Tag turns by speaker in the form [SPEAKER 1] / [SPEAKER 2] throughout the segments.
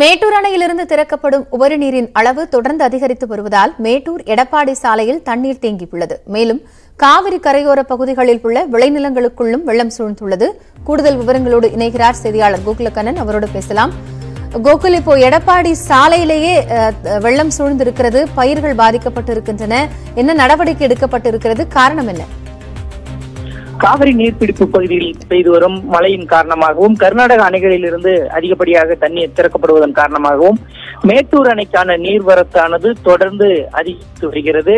[SPEAKER 1] மேட்டூர் அணையிலிருந்து திறக்கப்படும் உபரி நீரின் அளவு தொடர்ந்து அதிகரித்து வருவதால் மேட்டூர் எடப்பாடி சாலையில் தண்ணீர் தேங்கியுள்ளது. மேலும் காவிரி கரையோர பகுதிகளில் உள்ள விளைநிலங்களுக்குள்ளும் வெள்ளம் சூழ்ந்துள்ளது. கூடுதல் விவரங்களோடு இணைகிறார் செய்தியாளர் கோகுலக்கண்ணன். அவரோடு பேசலாம். கோகுல் இப்போ எடப்பாடி சாலையிலேயே வெள்ளம் சூழ்ந்திருக்கிறது. பயிர்கள் பாதிக்கப்பட்டிருக்கின்றன. என்ன நடவடிக்கை எடுக்கப்பட்டிருக்கிறது? காரணம் என்ன?
[SPEAKER 2] காவிரி நீர்பிடிப்பு பகுதியில் பெய்து வரும் மழையின் காரணமாகவும் கர்நாடக அணைகளிலிருந்து அதிகப்படியாக தண்ணீர் திறக்கப்படுவதன் காரணமாகவும் மேட்டூர் அணைக்கான நீர்வரத்தானது தொடர்ந்து அதிகரித்து வருகிறது.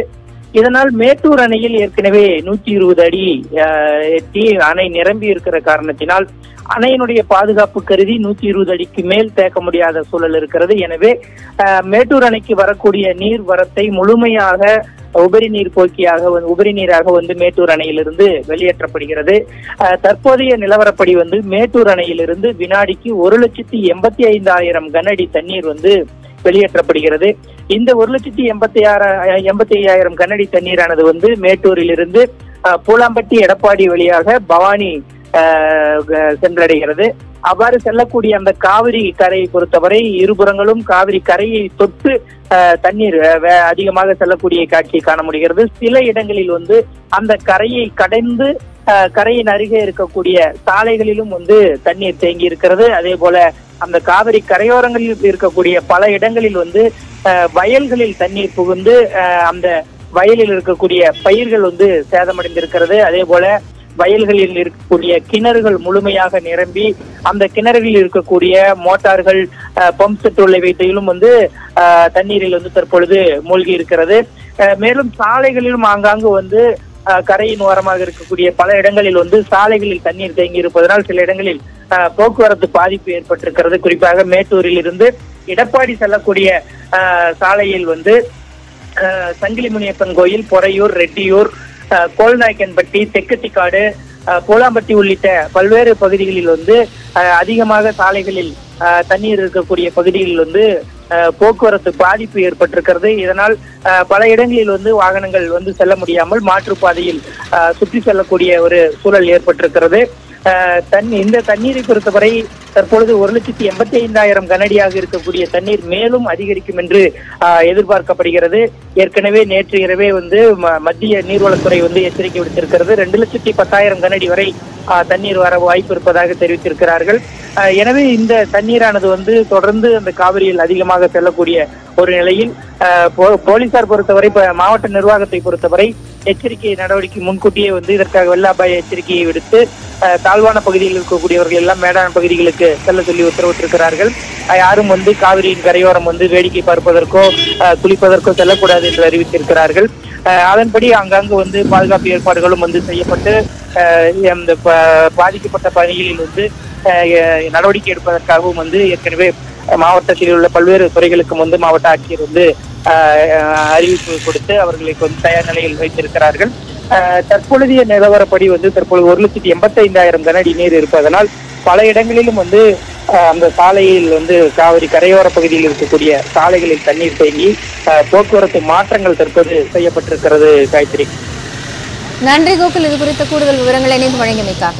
[SPEAKER 2] இதனால் மேட்டூர் அணையில் ஏற்கனவே நூற்றி இருபது அடி எட்டி அணை நிரம்பி இருக்கிற காரணத்தினால் அணையினுடைய பாதுகாப்பு கருதி நூற்றி இருபது அடிக்கு மேல் தேக்க முடியாத சூழல் இருக்கிறது. எனவே மேட்டூர் அணைக்கு வரக்கூடிய நீர் வரத்தை முழுமையாக உபரி நீர் போக்கியாக வந்து- உபரி நீராக வந்து மேட்டூர் அணையிலிருந்து வெளியேற்றப்படுகிறது. தற்போதைய நிலவரப்படி வந்து மேட்டூர் அணையிலிருந்து வினாடிக்கு ஒரு லட்சத்தி எண்பத்தி ஐந்தாயிரம் கனஅடி தண்ணீர் வந்து வெளியேற்றப்படுகிறது. இந்த ஒரு லட்சத்தி எண்பத்தி ஆறு எண்பத்தி ஐயாயிரம் கனஅடி தண்ணீரானது வந்து மேட்டூரிலிருந்து பூலாம்பட்டி எடப்பாடி வழியாக பவானி சென்றடைகிறது. அவ்வாறு செல்லக்கூடிய அந்த காவிரி கரையை பொறுத்தவரை இருபுறங்களும் காவிரி கரையை தொட்டு அஹ், தண்ணீர் அதிகமாக செல்லக்கூடிய காட்சியை காண முடிகிறது. சில இடங்களில் வந்து அந்த கரையை கடைந்து அஹ், கரையின் அருகே இருக்கக்கூடிய சாலைகளிலும் வந்து தண்ணீர் தேங்கி இருக்கிறது. அதே போல அந்த காவிரி கரையோரங்களில் இருக்கக்கூடிய பல இடங்களில் வந்து அஹ், வயல்களில் தண்ணீர் புகுந்து அஹ், அந்த வயலில் இருக்கக்கூடிய பயிர்கள் வந்து சேதமடைந்திருக்கிறது. அதே போல வயல்களில் இருக்கக்கூடிய கிணறுகள் முழுமையாக நிரம்பி அந்த கிணறுகளில் இருக்கக்கூடிய மோட்டார்கள் பம்ப் செட் உள்ளவைத்திலும் வந்து தண்ணீரில் வந்து தற்பொழுது மூழ்கி இருக்கிறது. மேலும் சாலைகளிலும் ஆங்காங்கு வந்து கரையின் ஓரமாக இருக்கக்கூடிய பல இடங்களில் வந்து சாலைகளில் தண்ணீர் தேங்கி இருப்பதனால் சில இடங்களில் அஹ், போக்குவரத்து பாதிப்பு ஏற்பட்டிருக்கிறது. குறிப்பாக மேட்டூரில் இருந்து எடப்பாடி செல்லக்கூடிய சாலையில் வந்து சங்கிலி முனியப்பன் கோயில் பொறையூர் ரெட்டியூர் கோல்நாயக்கன்பட்டி தெக்கத்திக்காடு கோலாம்பட்டி உள்ளிட்ட பல்வேறு பகுதிகளில் வந்து அஹ், அதிகமாக சாலைகளில் தண்ணீர் இருக்கக்கூடிய பகுதிகளில் வந்து அஹ், போக்குவரத்து பாதிப்பு ஏற்பட்டிருக்கிறது. இதனால் பல இடங்களில் வந்து வாகனங்கள் வந்து செல்ல முடியாமல் மாற்றுப்பாதையில் சுற்றி செல்லக்கூடிய ஒரு சூழல் ஏற்பட்டிருக்கிறது. அஹ், இந்த தண்ணீரை பொறுத்தவரை தற்பொழுது ஒரு லட்சத்தி எண்பத்தி ஐந்தாயிரம் கனடியாக இருக்கக்கூடிய தண்ணீர் மேலும் அதிகரிக்கும் என்று எதிர்பார்க்கப்படுகிறது. ஏற்கனவே நேற்று இரவே வந்து ம- மத்திய நீர்வளத்துறை வந்து எச்சரிக்கை விடுத்திருக்கிறது. ரெண்டு லட்சத்தி பத்தாயிரம் கனடி வரை தண்ணீர் வர வாய்ப்பு இருப்பதாக தெரிவித்திருக்கிறார்கள். எனவே இந்த தண்ணீரானது வந்து தொடர்ந்து அந்த காவிரியில் அதிகமாக செல்லக்கூடிய ஒரு நிலையில் போ- போலீசார் பொறுத்தவரை மாவட்ட நிர்வாகத்தை பொறுத்தவரை எச்சரிக்கை நடவடிக்கை முன்கூட்டியே வந்து இதற்காக வெள்ள அபாய எச்சரிக்கையை விடுத்து தாழ்வான பகுதியில் இருக்கக்கூடியவர்கள் எல்லாம் மேடான பகுதிகளுக்கு செல்ல சொல்லி உத்தரவிட்டிருக்கிறார்கள். யாரும் வந்து காவிரியின் கரையோரம் வந்து வேடிக்கை பார்ப்பதற்கோ குளிப்பதற்கோ செல்லக்கூடாது என்று அறிவித்திருக்கிறார்கள். அதன்படி அங்கங்கு வந்து பாதுகாப்பு ஏற்பாடுகளும் வந்து செய்யப்பட்டு அஹ், அந்த ப- பாதிக்கப்பட்ட பகுதிகளில் வந்து நடவடிக்கை எடுப்பதற்காகவும் வந்து ஏற்கனவே மாவட்டத்தில் உள்ள பல்வேறு துறைகளுக்கும் வந்து மாவட்ட ஆட்சியர் வந்து அறிவிப்பு கொடுத்து அவர்களுக்கு வந்து தயார் நிலையில் வைத்திருக்கிறார்கள். தற்பொழுதைய நிலவரப்படி வந்து தற்பொழுது ஒரு லட்சத்தி எண்பத்தி ஐந்தாயிரம் கனஅடி நீர் இருப்பதனால் பல இடங்களிலும் வந்து அஹ், அந்த சாலையில் வந்து காவிரி கரையோர பகுதியில் இருக்கக்கூடிய சாலைகளில் தண்ணீர் தேங்கி அஹ், போக்குவரத்து மாற்றங்கள் தற்போது செய்யப்பட்டிருக்கிறது காயத்ரி.
[SPEAKER 1] நன்றி கோகுல். இது குறித்த கூடுதல் விவரங்களை இணைந்து வழங்கியமைக்காக.